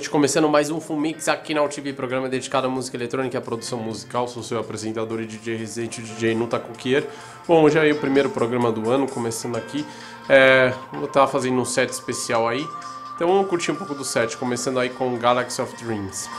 noite, começando mais um Fumix aqui na UTV, programa dedicado à música eletrônica e à produção musical. Sou seu apresentador e DJ residente, DJ Nuta Kukier. Bom, hoje é o primeiro programa do ano, começando aqui. É, vou estar fazendo um set especial aí. Então vamos curtir um pouco do set, começando aí com Galaxy of Dreams.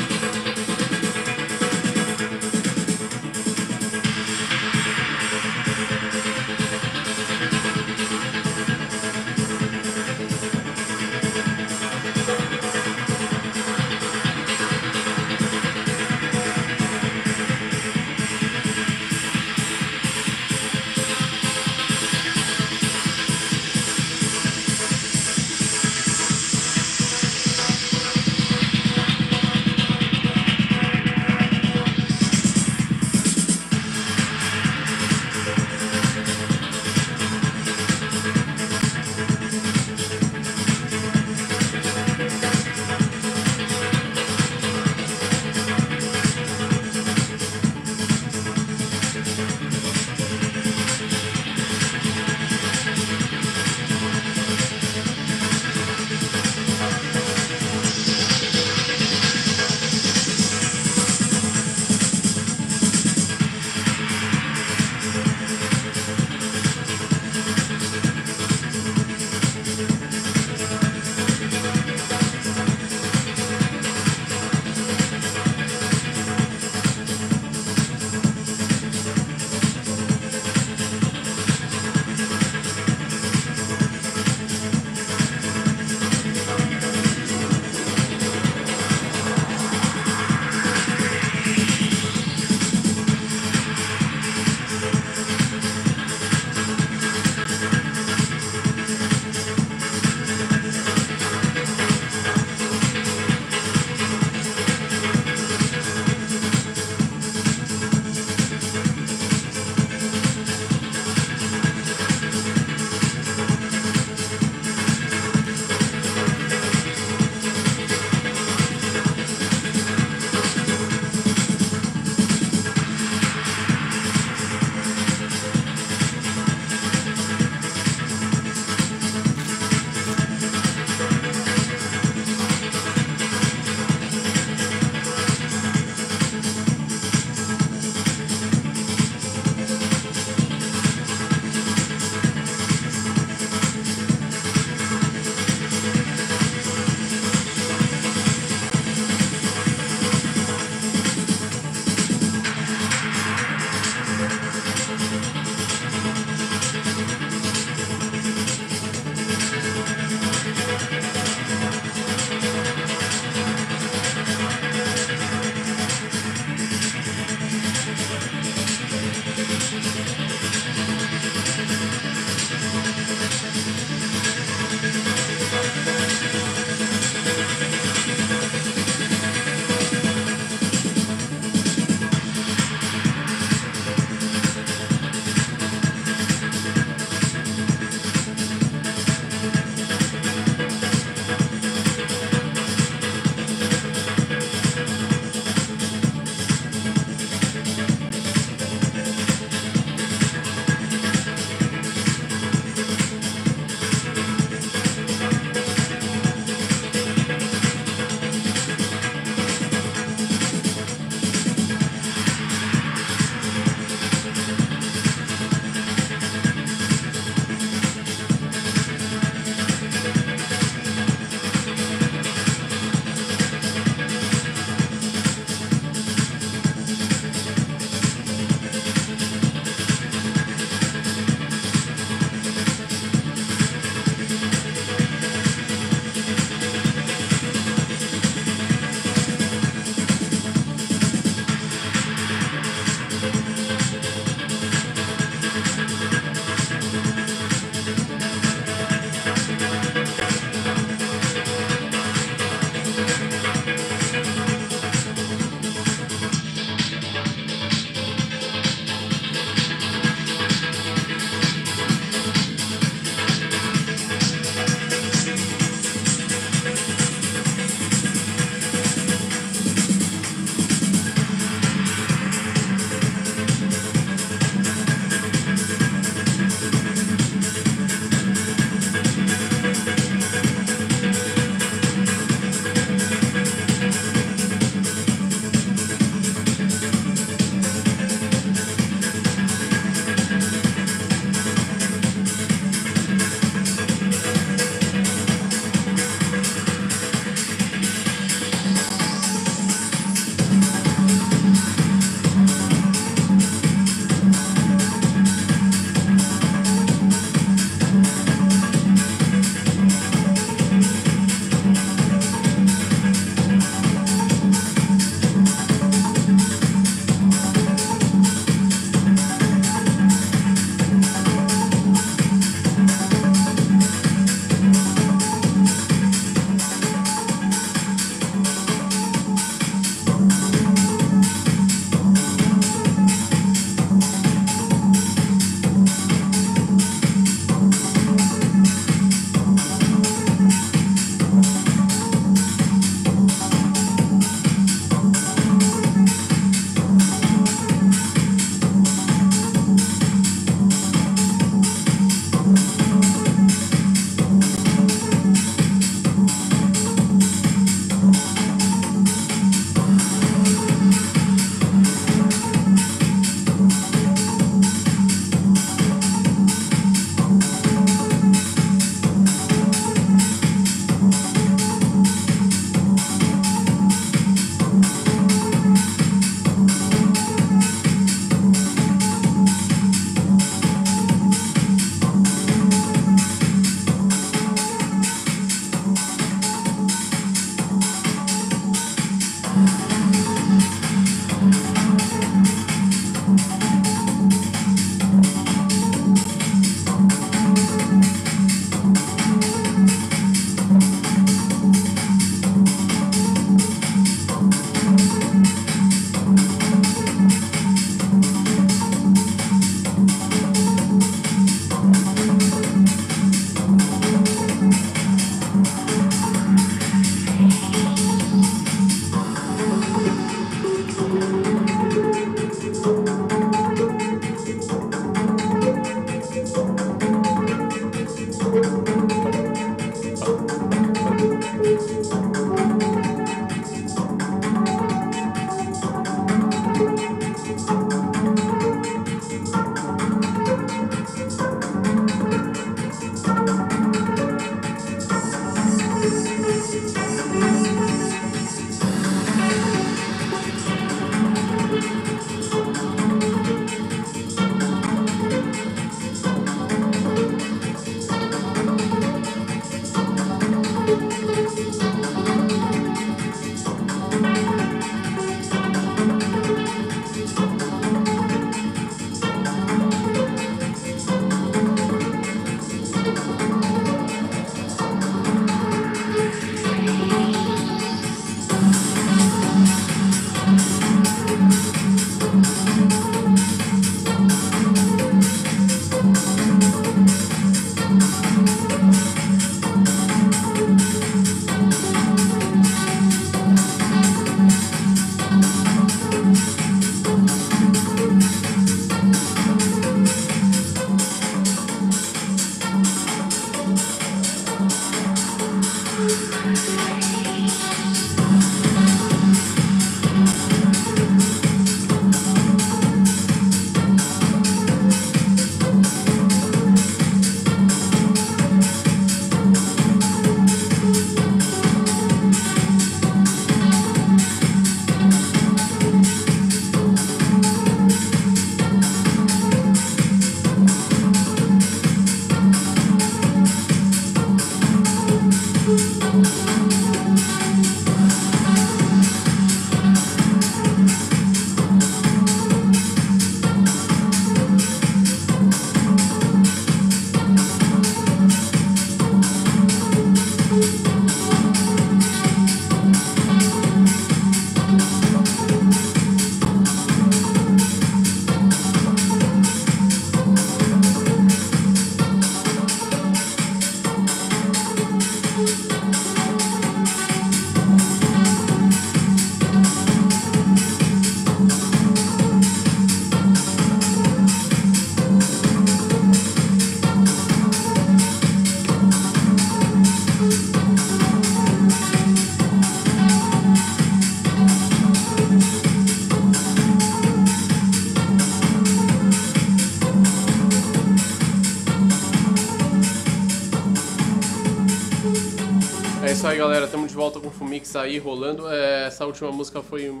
De volta com o Fumix aí rolando. É, essa última música foi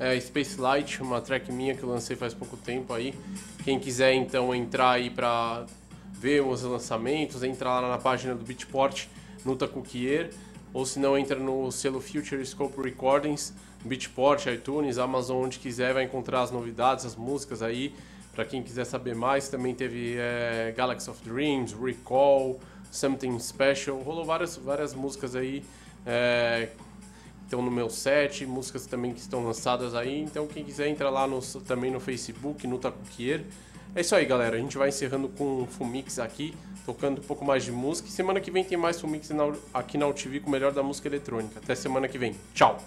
é, Space Light, uma track minha que eu lancei faz pouco tempo aí. Quem quiser então entrar aí pra ver os lançamentos, entrar lá na página do Beatport, Nuta Cookier, ou se não, entra no selo Future Scope Recordings, Beatport, iTunes, Amazon, onde quiser, vai encontrar as novidades, as músicas aí. Para quem quiser saber mais, também teve é, Galaxy of Dreams, Recall, Something Special, rolou várias, várias músicas aí é, estão no meu set, músicas também que estão lançadas aí. Então quem quiser entra lá no, também no Facebook, no Takukier. É isso aí, galera. A gente vai encerrando com o Fumix aqui, tocando um pouco mais de música. E semana que vem tem mais Fumix aqui na UTV com o melhor da música eletrônica. Até semana que vem. Tchau!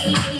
Thank you.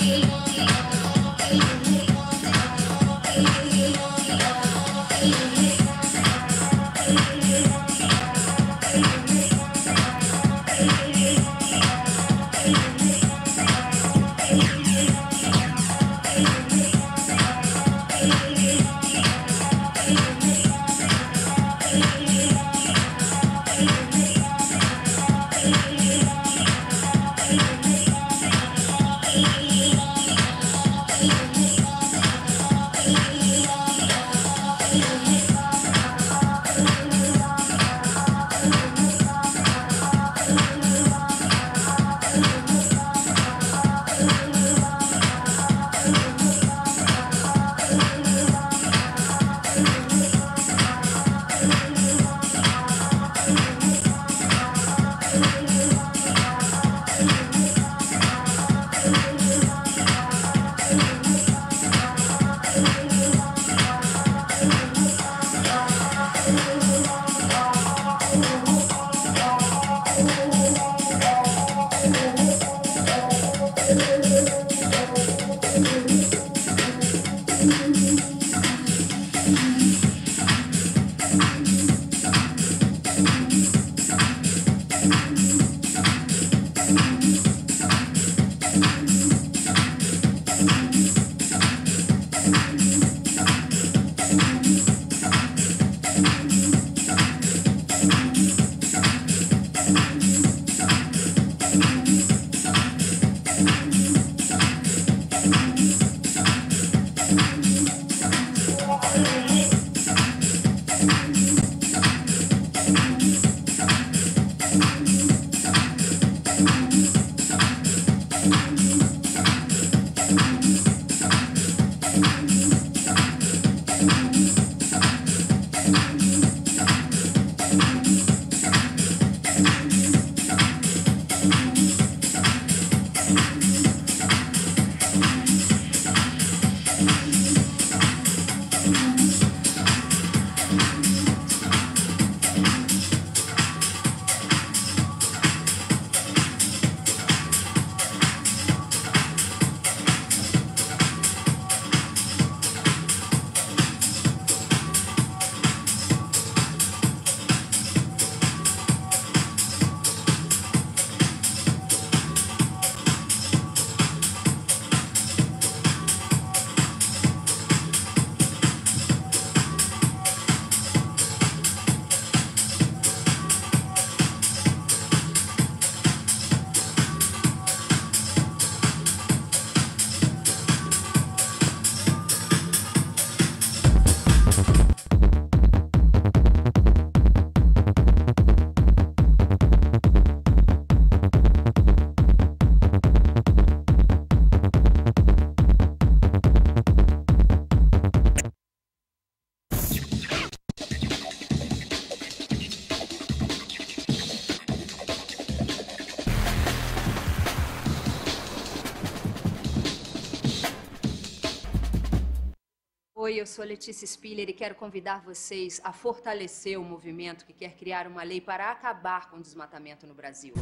Eu sou Letícia Spiller e quero convidar vocês a fortalecer o movimento que quer criar uma lei para acabar com o desmatamento no Brasil.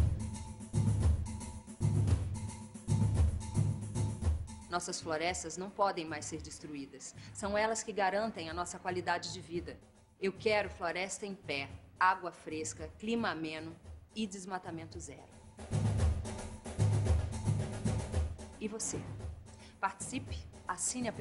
Nossas florestas não podem mais ser destruídas. São elas que garantem a nossa qualidade de vida. Eu quero floresta em pé, água fresca, clima ameno e desmatamento zero. E você? Participe, assine a.